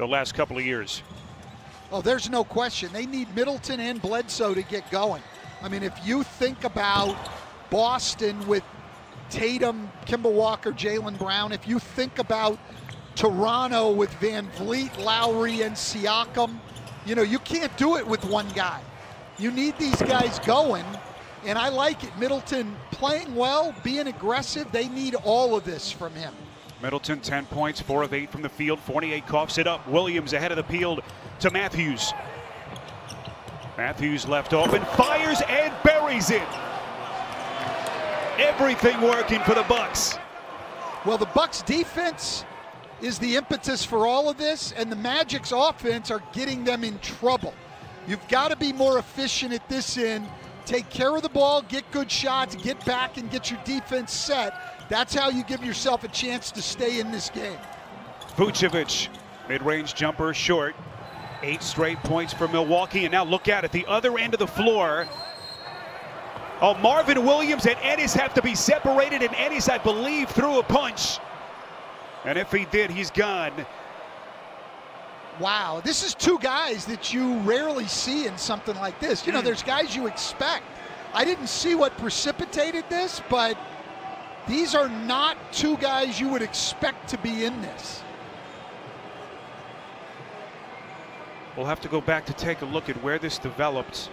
the last couple of years. Oh, there's no question. They need Middleton and Bledsoe to get going. I mean, if you think about Boston with Tatum, Kemba Walker, Jaylen Brown, if you think about Toronto with Van Vleet, Lowry, and Siakam, you know, you can't do it with one guy. You need these guys going, and I like it. Middleton playing well, being aggressive. They need all of this from him. Middleton, 10 points, 4 of 8 from the field. Fournier coughs it up. Williams ahead of the field to Matthews. Matthews left open, fires and buries it. Everything working for the Bucks. Well, the Bucks defense is the impetus for all of this, and the Magic's offense are getting them in trouble. You've got to be more efficient at this end. Take care of the ball, get good shots, get back and get your defense set. That's how you give yourself a chance to stay in this game. Vucevic, mid-range jumper short. Eight straight points for Milwaukee, and now look out at the other end of the floor. Oh, Marvin Williams and Ennis have to be separated, and Ennis, I believe, threw a punch. And if he did, he's gone. Wow, this is two guys that you rarely see in something like this. You know, mm. there's guys you expect. I didn't see what precipitated this, but these are not two guys you would expect to be in this. We'll have to go back to take a look at where this developed,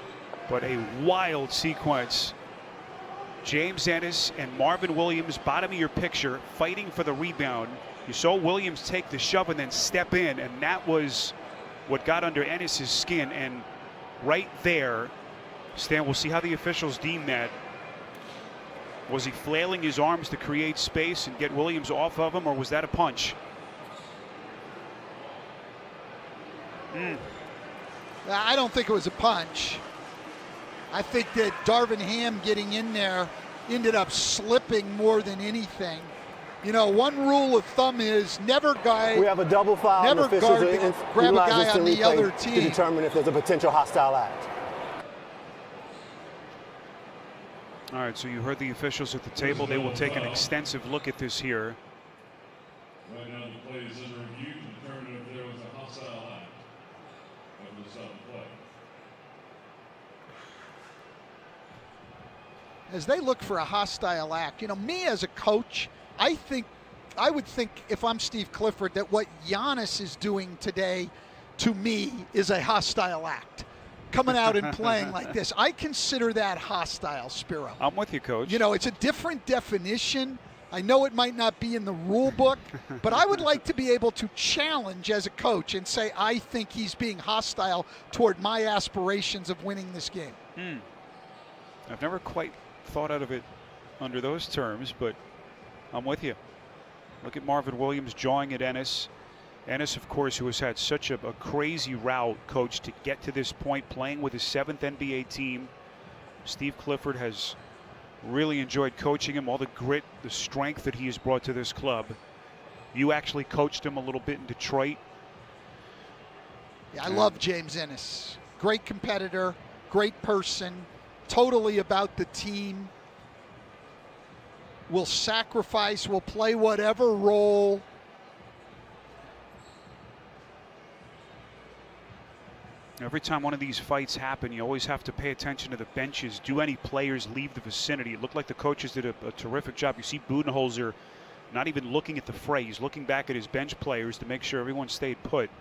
but a wild sequence. James Ennis and Marvin Williams, bottom of your picture, fighting for the rebound. You saw Williams take the shove and then step in, and that was what got under Ennis's skin. And right there, Stan, we'll see how the officials deem that. Was he flailing his arms to create space and get Williams off of him, or was that a punch? Mm. I don't think it was a punch. I think that Darvin Ham getting in there ended up slipping more than anything. You know, one rule of thumb is never guard. We have a double foul. Never guard the, grab a guy on the other team to determine if there's a potential hostile act. All right, so you heard the officials at the table. They will take an extensive look at this here. Right now, the play is under review to determine if there was a hostile act of the play. As they look for a hostile act, you know, me as a coach, I think, I would think if I'm Steve Clifford that what Giannis is doing today, to me, is a hostile act coming out and playing like this. I consider that hostile, Spero. I'm with you, coach. You know, it's a different definition. I know it might not be in the rule book, but I would like to be able to challenge as a coach and say, I think he's being hostile toward my aspirations of winning this game. Hmm. I've never quite thought out of it under those terms, but I'm with you. Look at Marvin Williams jawing at Ennis. Ennis, of course, who has had such a, a, crazy route, coach, to get to this point, playing with his seventh NBA team. Steve Clifford has really enjoyed coaching him, all the grit, the strength that he has brought to this club. You actually coached him a little bit in Detroit. Yeah, I love James Ennis. Great competitor, great person, totally about the team. Will sacrifice, will play whatever role Every time one of these fights happen, you always have to pay attention to the benches. Do any players leave the vicinity? It looked like the coaches did a, a terrific job. You see Budenholzer not even looking at the fray. He's looking back at his bench players to make sure everyone stayed put.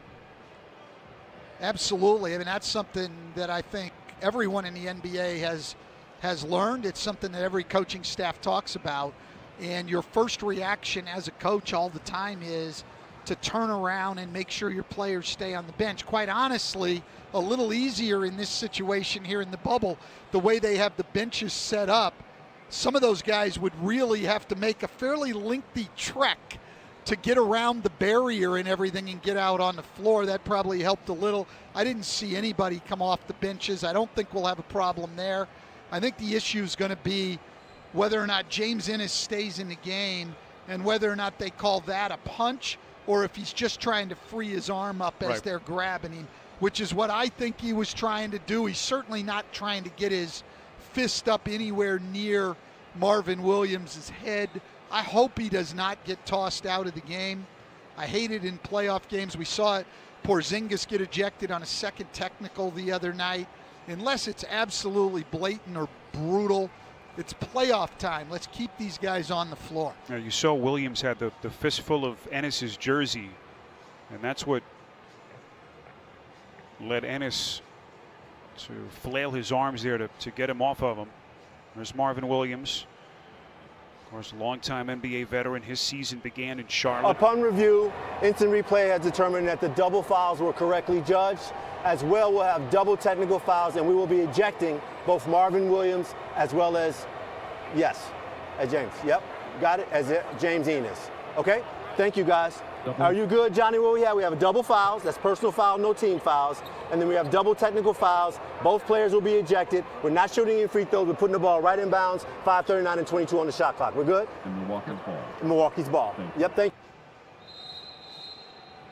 Absolutely. I mean, that's something that I think everyone in the NBA has has learned. It's something that every coaching staff talks about. And your first reaction as a coach all the time is – to turn around and make sure your players stay on the bench. Quite honestly, a little easier in this situation here in the bubble, the way they have the benches set up. Some of those guys would really have to make a fairly lengthy trek to get around the barrier and everything and get out on the floor. That probably helped a little. I didn't see anybody come off the benches. I don't think we'll have a problem there. I think the issue is going to be whether or not James Ennis stays in the game and whether or not they call that a punch or if he's just trying to free his arm up as right. they're grabbing him, which is what I think he was trying to do. He's certainly not trying to get his fist up anywhere near Marvin Williams' head. I hope he does not get tossed out of the game. I hate it in playoff games. We saw it Porzingis get ejected on a second technical the other night. Unless it's absolutely blatant or brutal, it's playoff time. Let's keep these guys on the floor. Now, you saw Williams had the, the fistful of Ennis's jersey, and that's what led Ennis to flail his arms there to, to get him off of him. There's Marvin Williams. Of course, longtime NBA veteran. His season began in Charlotte. Upon review, instant replay has determined that the double fouls were correctly judged. As well, we'll have double technical fouls, and we will be ejecting both Marvin Williams as well as, yes, as James. Yep, got it, as James Ennis. Okay, thank you guys. Double. Are you good, Johnny? Well, yeah, we have a double fouls. That's personal foul, no team fouls. And then we have double technical fouls. Both players will be ejected. We're not shooting any free throws. We're putting the ball right in bounds. 5:39 and 22 on the shot clock. We're good. And Milwaukee's ball. Milwaukee's ball. Thank yep. Thank. you.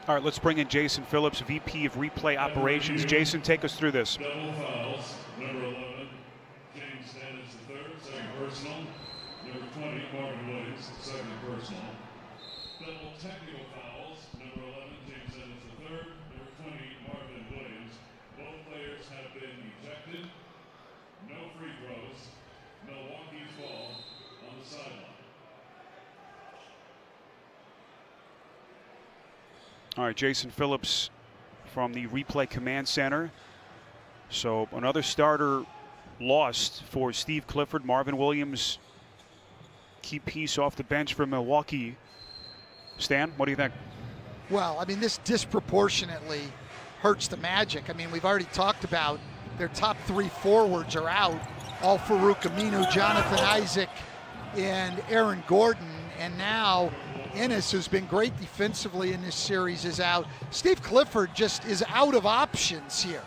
All right, let's bring in Jason Phillips, VP of Replay Operations. Jason, take us through this. Double fouls. Number 11, James Ennis the third, second personal. Number 20, Marvin Williams, second personal. Double technical fouls. Number 11, James the third. Number 20, Marvin Williams. Both players have been ejected. No free throws. Milwaukee's ball on the sideline. All right, Jason Phillips from the Replay Command Center. So another starter lost for Steve Clifford. Marvin Williams, key piece off the bench for Milwaukee. Stan, what do you think? Well, I mean, this disproportionately hurts the Magic. I mean, we've already talked about their top three forwards are out. Al-Farouq Aminu, Jonathan Isaac, and Aaron Gordon. And now Ennis, who's been great defensively in this series, is out. Steve Clifford just is out of options here.